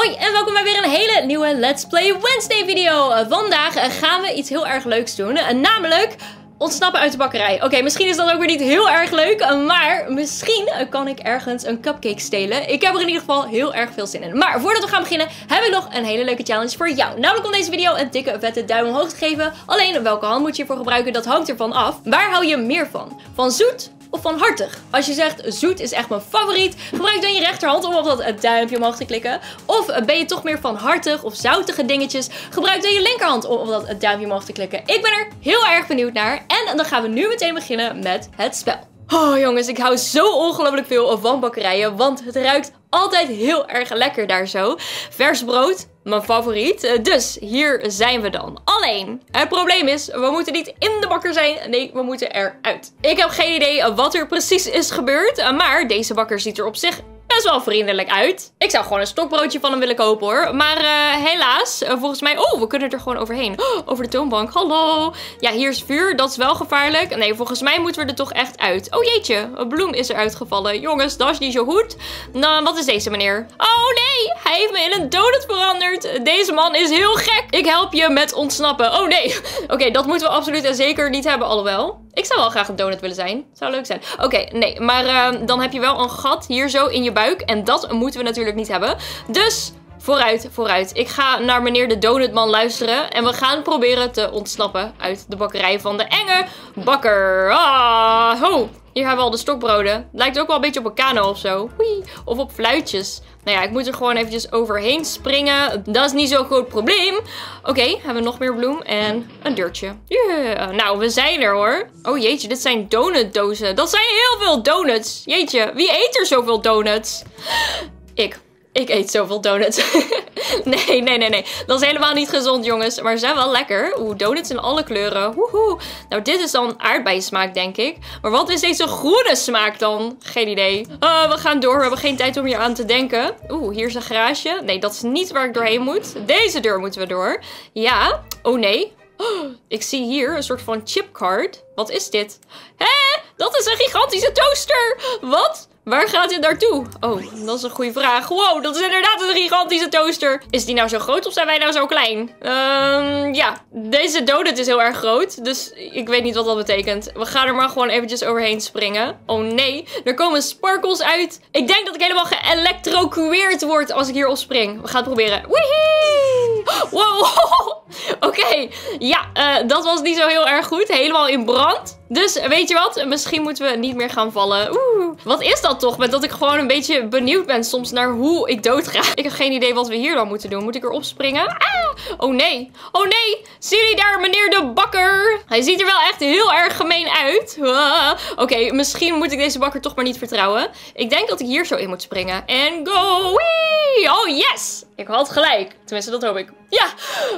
Hoi en welkom bij weer een hele nieuwe Let's Play Wednesday video. Vandaag eh, gaan we iets heel erg leuks doen, eh, namelijk ontsnappen uit de bakkerij. Oké, misschien is dat ook weer niet heel erg leuk, eh, maar misschien kan ik ergens een cupcake stelen. Ik heb er in ieder geval heel erg veel zin in. Maar voordat we gaan beginnen, heb ik nog een hele leuke challenge voor jou. Namelijk om deze video een dikke vette duim omhoog te geven. Alleen welke hand moet je hiervoor gebruiken, dat hangt ervan af. Waar hou je meer van? Van zoet of van hartig. Als je zegt zoet is echt mijn favoriet, gebruik dan je rechterhand om op dat duimpje omhoog te klikken. Of ben je toch meer van hartig of zoutige dingetjes, gebruik dan je linkerhand om op dat duimpje omhoog te klikken. Ik ben er heel erg benieuwd naar en dan gaan we nu meteen beginnen met het spel. Oh jongens, ik hou zo ongelooflijk veel van bakkerijen, want het ruikt altijd heel erg lekker daar zo. Vers brood, mijn favoriet. Eh, dus hier zijn we dan. Alleen, het probleem is, we moeten niet in de bakker zijn. Nee, we moeten eruit. Ik heb geen idee wat er precies is gebeurd. Eh, maar deze bakker ziet er op zich best wel vriendelijk uit. Ik zou gewoon een stokbroodje van hem willen kopen hoor. Maar uh, helaas, uh, volgens mij... Oh, we kunnen er gewoon overheen. Oh, over de toonbank. Hallo. Ja, hier is vuur. Dat is wel gevaarlijk. Nee, volgens mij moeten we er toch echt uit. Oh jeetje, een bloem is eruit gevallen. Jongens, dat is niet zo goed. Nou, wat is deze meneer? Oh nee, hij heeft me in een donut veranderd. Deze man is heel gek. Ik help je met ontsnappen. Oh nee. Oké, dat moeten we absoluut en zeker niet hebben. Alhoewel, ik zou wel graag een donut willen zijn. Zou leuk zijn. Oké, nee. Maar uh, dan heb je wel een gat hier zo in je buik. En dat moeten we natuurlijk niet hebben. Dus vooruit, vooruit. Ik ga naar meneer de Donutman luisteren. En we gaan proberen te ontsnappen uit de bakkerij van de enge bakker. Ah, ho. Hier hebben we al de stokbroden. Lijkt ook wel een beetje op een kano of zo. Of op fluitjes. Nou ja, ik moet er gewoon eventjes overheen springen. Dat is niet zo'n groot probleem. Oké, hebben we nog meer bloem en een deurtje. Yeah. Nou, we zijn er hoor. Oh jeetje, dit zijn donutdozen. Dat zijn heel veel donuts. Jeetje, wie eet er zoveel donuts? Ik. Ik eet zoveel donuts. nee, nee, nee, nee. Dat is helemaal niet gezond, jongens. Maar ze zijn wel lekker. Oeh, donuts in alle kleuren. Woehoe. Nou, dit is dan aardbeiensmaak, denk ik. Maar wat is deze groene smaak dan? Geen idee. Uh, we gaan door. We hebben geen tijd om hier aan te denken. Oeh, hier is een garage. Nee, dat is niet waar ik doorheen moet. Deze deur moeten we door. Ja. Oh, nee. ik zie hier een soort van chipcard. Wat is dit? Hé, dat is een gigantische toaster. Wat? Waar gaat dit naartoe? Oh, dat is een goede vraag. Wow, dat is inderdaad een gigantische toaster. Is die nou zo groot of zijn wij nou zo klein? Um, ja, deze donut is heel erg groot. Dus ik weet niet wat dat betekent. We gaan er maar gewoon eventjes overheen springen. Oh nee, er komen sparkles uit. Ik denk dat ik helemaal geëlectrocueerd word als ik hier spring. We gaan het proberen. Wow. Oké, ja, uh, dat was niet zo heel erg goed. Helemaal in brand. Dus weet je wat? Misschien moeten we niet meer gaan vallen. Oeh, wat is dat toch? Met dat ik gewoon een beetje benieuwd ben soms naar hoe ik dood ga. Ik heb geen idee wat we hier dan moeten doen. Moet ik erop springen? Ah! Oh nee. Oh nee. Zie jullie daar meneer de bakker? Hij ziet er wel echt heel erg gemeen uit. Oké, misschien moet ik deze bakker toch maar niet vertrouwen. Ik denk dat ik hier zo in moet springen. En go! Oh yes! Ik had gelijk. Tenminste, dat hoop ik. Ja,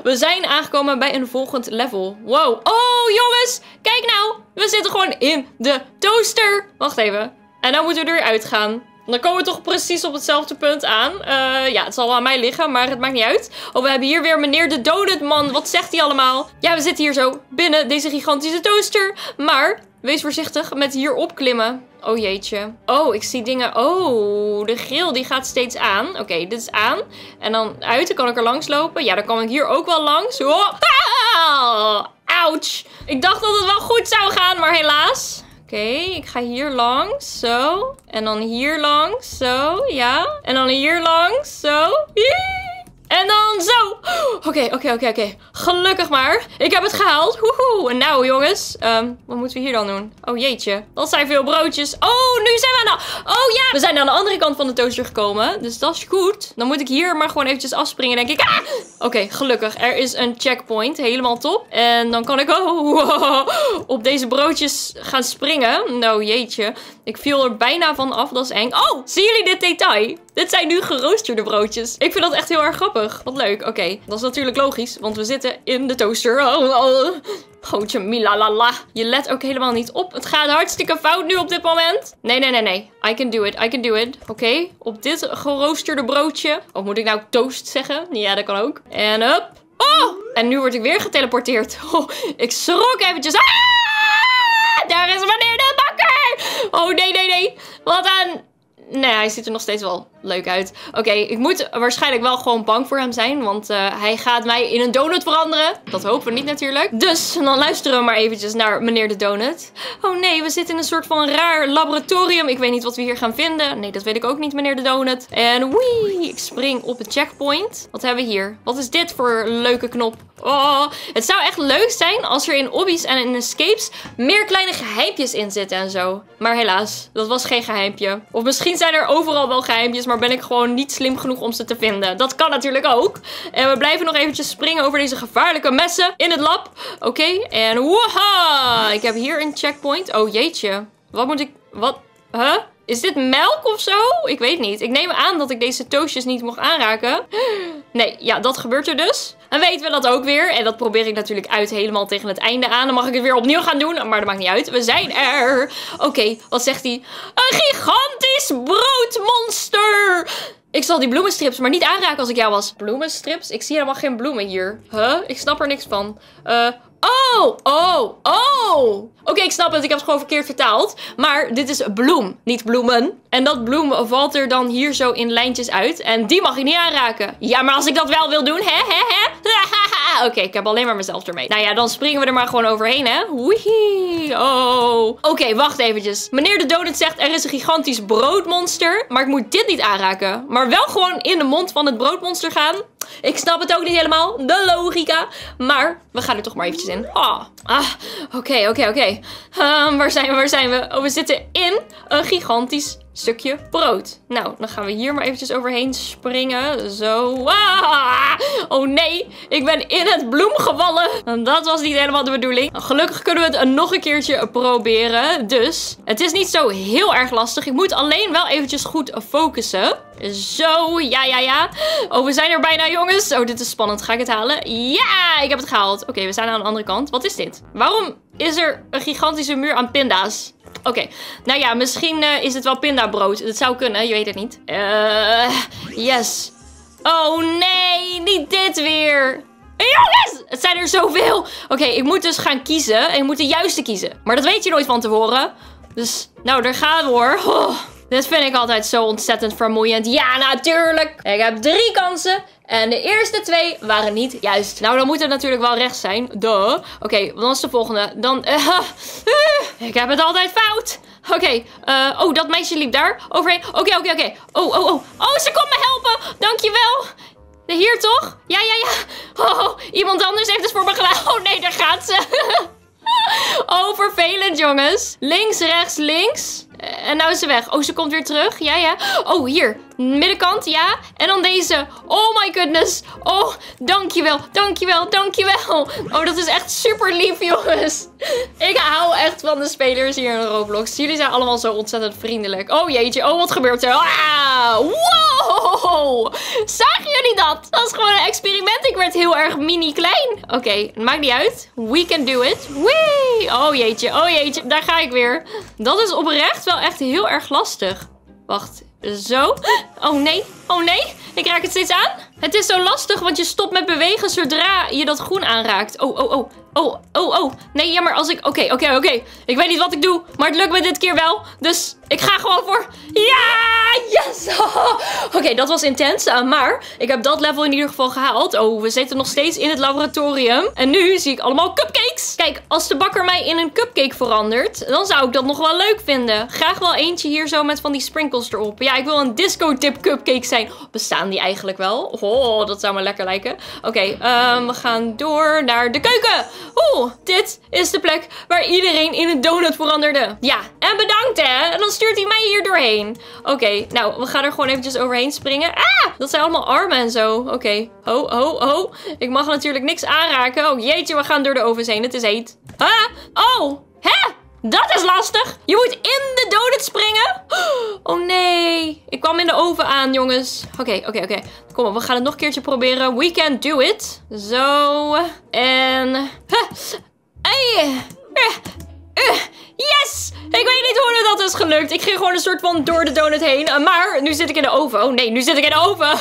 we zijn aangekomen bij een volgend level. Wow. Oh, jongens. Kijk nou. We zitten gewoon in de toaster. Wacht even. En dan moeten we eruit gaan. Dan komen we toch precies op hetzelfde punt aan. Uh, ja, het zal aan mij liggen, maar het maakt niet uit. Oh, we hebben hier weer meneer de Donutman. Wat zegt hij allemaal? Ja, we zitten hier zo binnen deze gigantische toaster. Maar wees voorzichtig met hier opklimmen. Oh jeetje. Oh, ik zie dingen. Oh, de grill die gaat steeds aan. Oké, dit is aan. En dan uit, dan kan ik er langs lopen. Ja, dan kan ik hier ook wel langs. Oh. Ouch. Ik dacht dat het wel goed zou gaan, maar helaas. Oké, ik ga hier langs. Zo. En dan hier langs. Zo, ja. En dan hier langs. Zo. En dan zo. Oké, oké, oké, oké. Gelukkig maar. Ik heb het gehaald. Woehoe. En nou, jongens. Um, wat moeten we hier dan doen? Oh, jeetje. Dat zijn veel broodjes. Oh, nu zijn we aan de... Oh, ja. We zijn aan de andere kant van de toaster gekomen. Dus dat is goed. Dan moet ik hier maar gewoon eventjes afspringen, denk ik. Ah! Oké, gelukkig. Er is een checkpoint. Helemaal top. En dan kan ik oh, op deze broodjes gaan springen. Nou, jeetje. Ik viel er bijna van af. Dat is eng. Oh, zien jullie dit detail? Dit zijn nu geroosterde broodjes. Ik vind dat echt heel erg grappig. Wat leuk. Oké, dat is natuurlijk logisch, want we zitten in de toaster. Oh, oh. Gootje milalala. Je let ook helemaal niet op. Het gaat hartstikke fout nu op dit moment. Nee, nee, nee, nee. I can do it. I can do it. Oké, op dit geroosterde broodje. Of moet ik nou toast zeggen? Ja, dat kan ook. En up. Oh! En nu word ik weer geteleporteerd. Oh, ik schrok eventjes. Ah! Daar is meneer de bakker! Oh, nee, nee, nee. Wat een Nee, hij ziet er nog steeds wel leuk uit. Oké, ik moet waarschijnlijk wel gewoon bang voor hem zijn. Want uh, hij gaat mij in een donut veranderen. Dat hopen we niet natuurlijk. Dus dan luisteren we maar eventjes naar meneer de donut. Oh nee, we zitten in een soort van raar laboratorium. Ik weet niet wat we hier gaan vinden. Nee, dat weet ik ook niet, meneer de donut. En wee, ik spring op het checkpoint. Wat hebben we hier? Wat is dit voor leuke knop? Oh, het zou echt leuk zijn als er in hobby's en in escapes meer kleine geheimpjes in zitten en zo. Maar helaas, dat was geen geheimpje. Of misschien zijn er overal wel geheimpjes, maar ben ik gewoon niet slim genoeg om ze te vinden. Dat kan natuurlijk ook. En we blijven nog eventjes springen over deze gevaarlijke messen in het lab. Oké, en woeha! Ik heb hier een checkpoint. Oh jeetje. Wat moet ik... Wat? Huh? Is dit melk of zo? Ik weet niet. Ik neem aan dat ik deze toastjes niet mocht aanraken. Nee, ja, dat gebeurt er dus. Dan weten we dat ook weer. En dat probeer ik natuurlijk uit helemaal tegen het einde aan. Dan mag ik het weer opnieuw gaan doen. Maar dat maakt niet uit. We zijn er. Oké, wat zegt hij? Een gigantisch broodmonster. Ik zal die bloemenstrips maar niet aanraken als ik jou was. Bloemenstrips? Ik zie helemaal geen bloemen hier. Huh? Ik snap er niks van. Uh, Oh, oh, oh. Oké, ik snap het. Ik heb het gewoon verkeerd vertaald. Maar dit is bloem, niet bloemen. En dat bloem valt er dan hier zo in lijntjes uit. En die mag ik niet aanraken. Ja, maar als ik dat wel wil doen, hè, hè, hè. Oké, ik heb alleen maar mezelf ermee. Nou ja, dan springen we er maar gewoon overheen, hè. Wee. Oh. Oké, wacht eventjes. Meneer de Donut zegt er is een gigantisch broodmonster. Maar ik moet dit niet aanraken. Maar wel gewoon in de mond van het broodmonster gaan. Ik snap het ook niet helemaal, de logica. Maar we gaan er toch maar eventjes in. Oh, ah, oké, oké, oké. Ehm, waar zijn we, waar zijn we? Oh, we zitten in een gigantisch stukje brood. Nou, dan gaan we hier maar eventjes overheen springen. Zo. Ah! Oh nee, ik ben in het bloem gevallen. Dat was niet helemaal de bedoeling. Gelukkig kunnen we het nog een keertje proberen. Dus, het is niet zo heel erg lastig. Ik moet alleen wel eventjes goed focussen. Zo, ja, ja, ja. Oh, we zijn er bijna, jongens. Oh, dit is spannend. Ga ik het halen? Ja, ik heb het gehaald. Oké, we zijn aan de andere kant. Wat is dit? Waarom is er een gigantische muur aan pinda's? Oké, nou ja, misschien uh, is het wel pindabrood. Dat zou kunnen, je weet het niet. Uh, yes. Oh nee, niet dit weer. Jongens, het zijn er zoveel. Oké, ik moet dus gaan kiezen. En ik moet de juiste kiezen. Maar dat weet je nooit van tevoren. Dus, nou, daar gaan we hoor. Oh. Dit vind ik altijd zo ontzettend vermoeiend. Ja, natuurlijk. Ik heb drie kansen. En de eerste twee waren niet juist. Nou, dan moet het natuurlijk wel rechts zijn. Duh. Oké, okay, dan is de volgende. Dan... Uh, ik heb het altijd fout. Oké, uh, oh, dat meisje liep daar overheen. Oké, oké, oké. Oh, oh, oh. Oh, ze komt me helpen. Dankjewel. Hier toch? Ja, ja, ja. Oh, iemand anders heeft het voor me gedaan. Oh nee, daar gaat ze. oh, vervelend, jongens. Links, rechts, links. En nou is ze weg. Oh, ze komt weer terug. Ja, ja. Oh, hier. Middenkant, ja. En dan deze. Oh my goodness. Oh, dankjewel. Dankjewel. Dankjewel. Oh, dat is echt super lief, jongens. Ik hou echt van de spelers hier in Roblox. Jullie zijn allemaal zo ontzettend vriendelijk. Oh jeetje. Oh, wat gebeurt er? Ah, wow. Zagen jullie dat? Dat is gewoon een experiment. Ik werd heel erg mini klein. Oké, maakt niet uit. We can do it. Wee. Oh jeetje. Oh jeetje. Daar ga ik weer. Dat is oprecht wel echt heel erg lastig. Wacht, zo. Oh nee, oh nee. Ik raak het steeds aan. Het is zo lastig, want je stopt met bewegen zodra je dat groen aanraakt. Oh, oh, oh. Oh, oh, oh. Nee, jammer als ik... Oké, oké, oké. Ik weet niet wat ik doe, maar het lukt me dit keer wel. Dus ik ga gewoon voor... Ja! Yes! oké, dat was intens. Uh, maar ik heb dat level in ieder geval gehaald. Oh, we zitten nog steeds in het laboratorium. En nu zie ik allemaal cupcakes. Kijk, als de bakker mij in een cupcake verandert, dan zou ik dat nog wel leuk vinden. Graag wel eentje hier zo met van die sprinkles erop. Ja, ik wil een disco tip cupcake zijn. Bestaan die eigenlijk wel? Oh, dat zou me lekker lijken. Oké, um, we gaan door naar de keuken. Oeh, dit is de plek waar iedereen in een donut veranderde. Ja, en bedankt hè. En dan stuurt hij mij hier doorheen. Oké, nou, we gaan er gewoon eventjes overheen springen. Ah, dat zijn allemaal armen en zo. Oké, ho, ho, ho. Ik mag natuurlijk niks aanraken. Oh jeetje, we gaan door de ovens heen. Het is heet. Ah, oh, hè? Dat is lastig. Je moet in de donut springen. Oh nee. Ik kwam in de oven aan, jongens. Oké, oké, oké. Kom op, we gaan het nog een keertje proberen. We can do it. Zo. En... Hey. Yes! Ik weet niet hoe dat is gelukt. Ik ging gewoon een soort van door de donut heen. Maar nu zit ik in de oven. Oh nee, nu zit ik in de oven.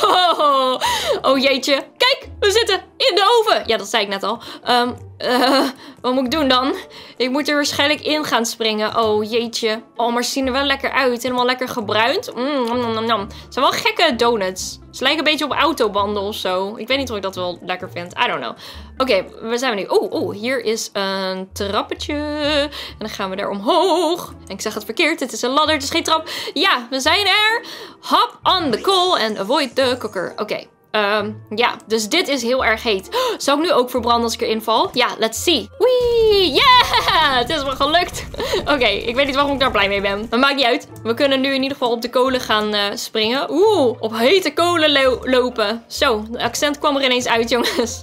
Oh, jeetje. Kijk, we zitten in de oven. Ja, dat zei ik net al. Um, Eh, wat moet ik doen dan? Ik moet er waarschijnlijk in gaan springen. Oh, jeetje. Oh, maar ze zien er wel lekker uit. Helemaal lekker gebruind. Mm, nom, nom, nom. Het zijn wel gekke donuts. Ze lijken een beetje op autobanden of zo. Ik weet niet of ik dat wel lekker vind. I don't know. Oké, waar zijn we nu? Oh, oh, hier is een trappetje. En dan gaan we daar omhoog. En ik zeg het verkeerd. Het is een ladder, het is geen trap. Ja, we zijn er. Hop on the coal and avoid the cooker. Oké. Ehm, ja, dus dit is heel erg heet. Zou ik nu ook verbranden als ik erin val? Ja, let's see. Wee, yeah! Het is me gelukt. Oké, ik weet niet waarom ik daar blij mee ben. Maar maakt niet uit. We kunnen nu in ieder geval op de kolen gaan uh, springen. Oeh, op hete kolen lo lopen. Zo, de accent kwam er ineens uit, jongens.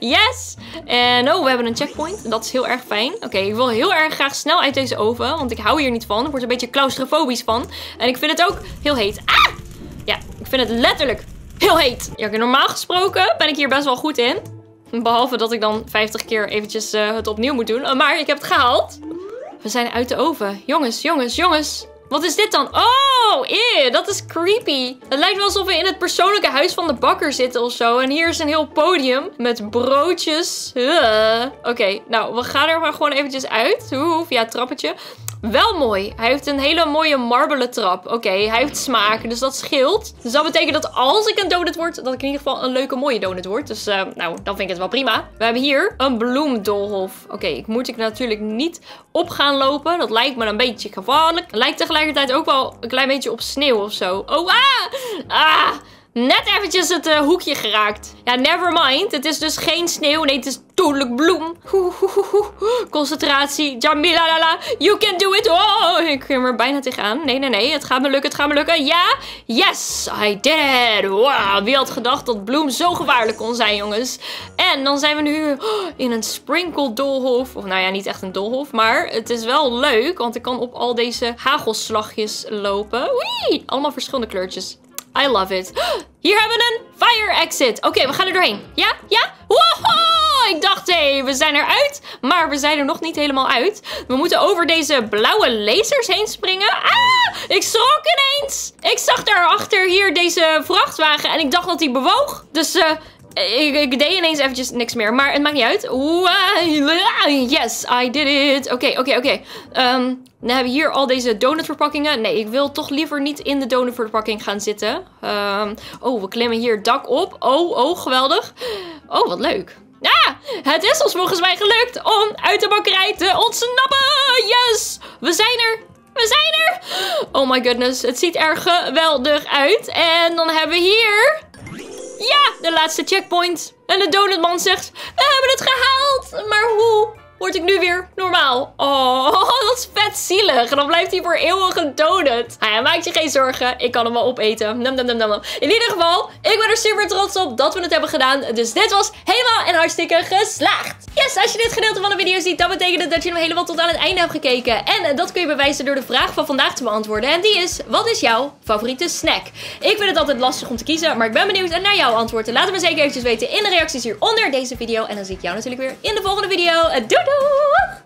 yes! En oh, we hebben een checkpoint. Dat is heel erg fijn. Oké, ik wil heel erg graag snel uit deze oven. Want ik hou hier niet van. Ik word een beetje claustrofobisch van. En ik vind het ook heel heet. Ah! Ja, ik vind het letterlijk heel heet. Ja, normaal gesproken ben ik hier best wel goed in. Behalve dat ik dan 50 keer eventjes uh, het opnieuw moet doen. Maar ik heb het gehaald. We zijn uit de oven. Jongens, jongens, jongens. Wat is dit dan? Oh, eeuw, dat is creepy. Het lijkt wel alsof we in het persoonlijke huis van de bakker zitten of zo. En hier is een heel podium met broodjes. Oké, nou, we gaan er maar gewoon eventjes uit. Oeh, via het trappetje. Wel mooi. Hij heeft een hele mooie marbelen trap. Oké, hij heeft smaak, dus dat scheelt. Dus dat betekent dat als ik een donut word, dat ik in ieder geval een leuke mooie donut word. Dus uh, nou, dan vind ik het wel prima. We hebben hier een bloemdolhof. Oké, ik moet ik natuurlijk niet op gaan lopen. Dat lijkt me een beetje gevaarlijk. Lijkt tegelijkertijd ook wel een klein beetje op sneeuw of zo. Oh, ah! Ah! Net eventjes het uh, hoekje geraakt. Ja, never mind. Het is dus geen sneeuw. Nee, het is dodelijk bloem. Concentratie. Jamila, la, You can do it. Oh, ik kom er bijna tegenaan. Nee, nee, nee. Het gaat me lukken. Het gaat me lukken. Ja. Yes, I did. Wow. Wie had gedacht dat bloem zo gevaarlijk kon zijn, jongens. En dan zijn we nu in een sprinkle dolhof. Of nou ja, niet echt een dolhof. Maar het is wel leuk. Want ik kan op al deze hagelslagjes lopen. Wee. Allemaal verschillende kleurtjes. I love it. Hier hebben we een fire exit. Oké, we gaan er doorheen. Ja? Ja? Woho! Ik dacht, hé, we zijn eruit. Maar we zijn er nog niet helemaal uit. We moeten over deze blauwe lasers heen springen. Ah! Ik schrok ineens. Ik zag daarachter hier deze vrachtwagen en ik dacht dat hij bewoog. Dus, eh... Ik, deed ineens eventjes niks meer. Maar het maakt niet uit. Yes, I did it. Oké, oké, oké. Ehm, dan hebben we hier al deze donutverpakkingen. Nee, ik wil toch liever niet in de donutverpakking gaan zitten. Um, oh, we klimmen hier dak op. Oh, oh, geweldig. Oh, wat leuk. Ja, het is ons volgens mij gelukt om uit de bakkerij te ontsnappen. Yes, we zijn er. We zijn er. Oh my goodness, het ziet er geweldig uit. En dan hebben we hier ja, de laatste checkpoint. En de donutman zegt, we hebben het gehaald. Maar hoe? Word ik nu weer normaal. Oh, dat is vet zielig. En dan blijft hij voor eeuwig een donut. Nou ja, maak je geen zorgen. Ik kan hem wel opeten. Nam, nam, nam, nam. In ieder geval, ik ben er super trots op dat we het hebben gedaan. Dus dit was helemaal en hartstikke geslaagd. Yes, als je dit gedeelte van de video ziet, dan betekent het dat je hem helemaal tot aan het einde hebt gekeken. En dat kun je bewijzen door de vraag van vandaag te beantwoorden. En die is, wat is jouw favoriete snack? Ik vind het altijd lastig om te kiezen, maar ik ben benieuwd naar jouw antwoorden. Laat het me zeker eventjes weten in de reacties hieronder deze video. En dan zie ik jou natuurlijk weer in de volgende video. Doei! Doei!